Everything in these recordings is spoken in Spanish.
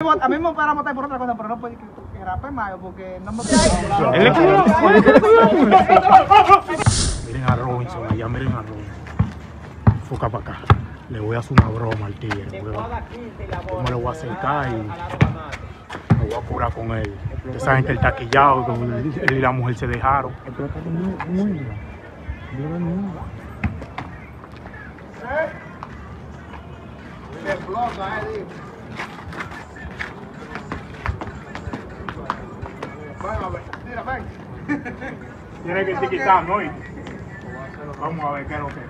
a mí me van a votar por otra cosa, pero no puede que, que rape mayo porque no me Él le cogió- Miren a Robinson allá, miren a Robinson. Foca para acá. Le voy a hacer una broma al tigre. Yo me lo voy a acercar y me voy a curar con él. Ustedes saben que él está quillado, que él y la mujer se dejaron. Tiene que ir quitando, ¿oíste? Vamos a ver qué es lo que es.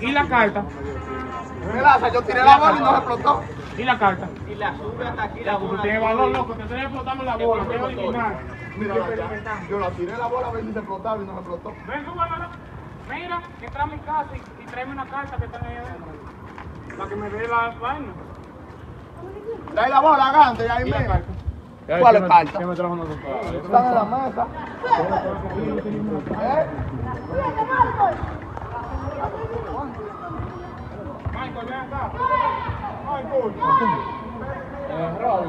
¿Y la carta? yo tiré la bola y no explotó. ¿Y la carta? Y la sube hasta aquí. Pues tú tienes valor, loco. Te estoy explotando la bola. Quiero. Mira, yo la tiré la bola a ver si se explotaba y no se explotó. Ven. Mira, entra a mi casa y, y tráeme una carta que está ahí adentro. Para que me dé la vaina. Trae la bola, gante, y ahí ¿Y la carta? ¿Cuál es carta? ¿Qué me trajo nosotros? Están en la mesa. ¿Eh? Michael, ven acá. Pues no.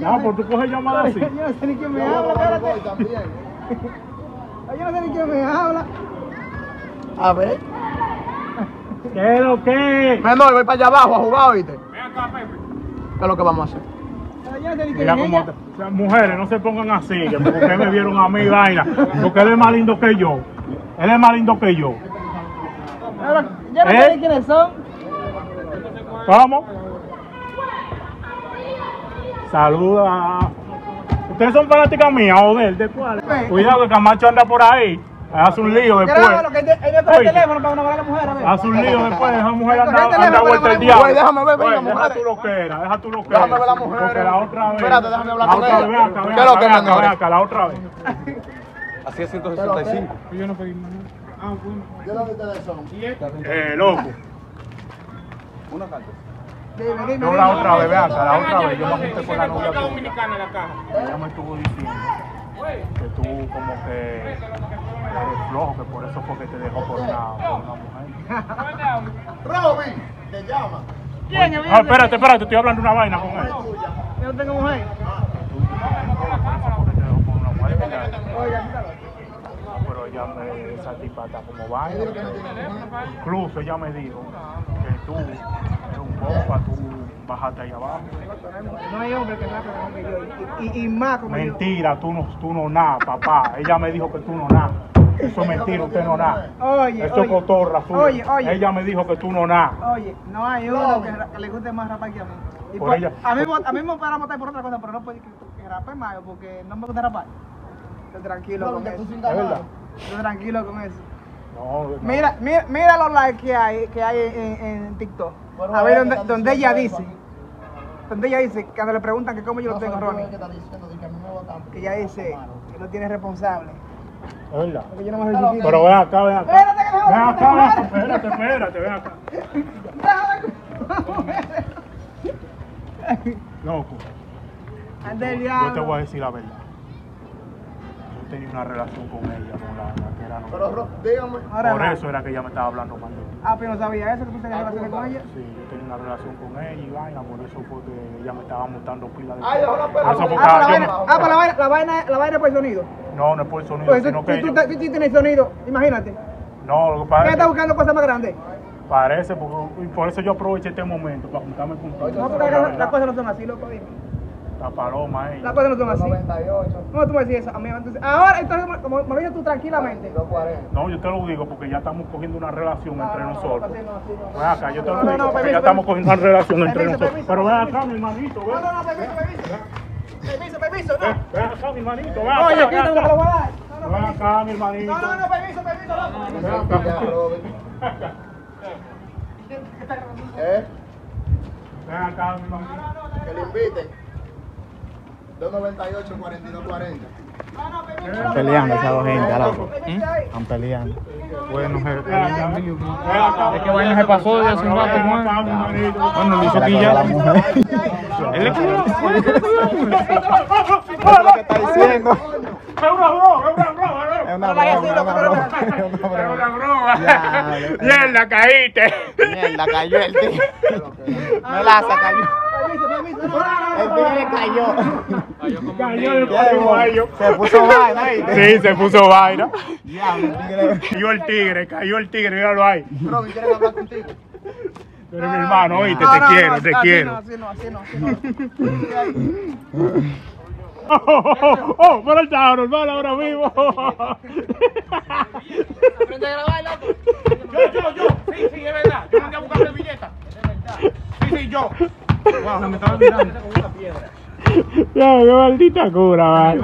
No, pues tú coges llamada así. Yo no sé ni quién me Yo habla, espérate. Yo no sé ni quién me habla. A ver. ¿Qué es lo que? Menor, voy para allá abajo a jugar, ¿oíste? Ven acá, Pepe. ¿Qué es lo que vamos a hacer? Mira cómo te- o sea, mujeres no se pongan así, que porque ustedes me vieron a mí vaina, porque él es más lindo que yo. Él es más lindo que yo. Ahora, Yo no ¿Eh? sé quiénes son. ¿Cómo? Saluda. ¿Ustedes son fanáticas mías o de él? ¿De cuál? Cuidado que Camacho anda por ahí. Hace un lío después. Grábalo, que él él me coge el Oye. teléfono para no ver a la mujer, a ver. Hace un lío después. Esa mujer anda, anda vuelta ver el a la diablo. mujer. Déjame ver, venga, Oye, Deja tu loquera, deja tu loquera. Déjame ver a la mujer. Porque la otra vez. Espérate, déjame hablar la con otra ella. vez, acá, ¿Qué es lo acá, acá, la otra vez. Así es 165. Yo no pedí nada. Ah, bueno. ¿De dónde ustedes son? Eh, loco. Una carta. Dime, dime, Yo dime. la otra vez, vean, la otra vez, yo me junté con la novia dominicana en la caja. Ella me estuvo diciendo que tú como que flojo, que por eso fue que te dejó por una, por una mujer. Robin, te llama. ¿Quién es? Ah, espérate, espérate, estoy hablando una vaina con él. Yo no tengo mujer. Pero ella me, esa tipa está como vaina. Incluso ella me dijo que tú eres un bomba, tú bajaste ahí abajo. No hay hombre que mejor que yo. Y, y, y más como yo. Mentira, tú no, tú no nada, papá. Ella me dijo que tú no nada. Eso es mentira, usted no nada. Oye, Eso es cotorra suya. Oye, oye. Ella me dijo que tú no nada. Oye, no hay uno que, ra- que le guste más rapar que a mí. Y Por por- ella. A mí, a mí me van a votar por otra cosa, pero no puede que, que rape mayo porque no me gusta rapar. Estoy tranquilo con eso. ¿Es verdad? Estoy tranquilo con eso. No, no. Mira, mira, mira los likes que hay, que hay en, en TikTok. A ver donde, donde ella dice. Donde ella dice, cuando le preguntan que cómo yo lo tengo, Ronnie. Que ella dice que no tiene responsable. Es verdad. Porque yo no me. Pero ven acá, ven acá. Espérate que Ven me acá, ven acá. a Espérate, espérate, ven acá. Loco, el yo te voy a decir la verdad. Yo tenía una relación con ella, con la, era novia. Pero, Ro- dígame. Ahora Por no. eso era que ella me estaba hablando mal de ti. Ah, pero no sabía eso, que tú tenías relaciones con ella. Sí, yo tenía una relación con ella y vaina, por eso fue que ella me estaba montando pila de Ay, ahora, pero- Ah, pero la vaina, yo ah, pero la vaina, la vaina, la vaina es por sonido. me- No, no es por el sonido, Pues tú, sino que tú, tú, tú tienes sonido, imagínate. No, lo que ¿Qué parece, estás buscando cosas más grandes? parece porque, y por eso yo aproveché este momento para juntarme contigo. No, porque La las cosas no son así, loco, dime. La paloma ella. Las cosas no son así. 98, ¿Cómo tú me decís eso? Amigo, entonces, ahora, entonces, como me lo dices tú tranquilamente. 240. No, yo te lo digo porque ya estamos cogiendo una relación No, entre no, no, nosotros. no, no. Ven acá, yo te lo No, no, digo no, porque permiso, ya estamos cogiendo una relación entre Permiso, nosotros. permiso, Pero ven permiso. acá, mi hermanito, ven. No, no, no, permiso, permiso. Permiso, permiso, no. ven acá, mi hermanito, ven acá. Oye, ven quítame lo voy a dar. No, no, Ven permiso. acá, mi hermanito. No, no, no, permiso, permiso, loco. Ven acá. ¿Eh? Ven acá, mi mamá. Que le inviten. 298 42 40. Están peleando esas dos gente, loco. Están peleando. Bueno. Es que vaina se pasó de hace un rato. Bueno, hizo Se la cogió pilla. la mujer. Él le cogió. Eso es lo que está diciendo. Es una broma, es una broma, ¿no? Es una broma, es una broma. Mierda, caíste. Mierda, cayó el tío. Melaza cayó. El tigre cayó. Cayó el Ya, próximo año. Se puso vaina. Sí, se puso vaina. El. Cayó el tigre, cayó el tigre, míralo ahí. Bro, ¿quieren hablar contigo? Tú eres mi hermano, oíste, No, te no, quiero, no, te quiero. No, así no, así no, así no. Oh, oh, oh, pero está normal ahora mismo. Aprende a grabar, loco. Yo, yo, yo. Sí, sí, es verdad. Yo mandé a buscar servilleta. Sí, sí, yo. Me estaba olvidando. Ya, qué maldita cura, vale.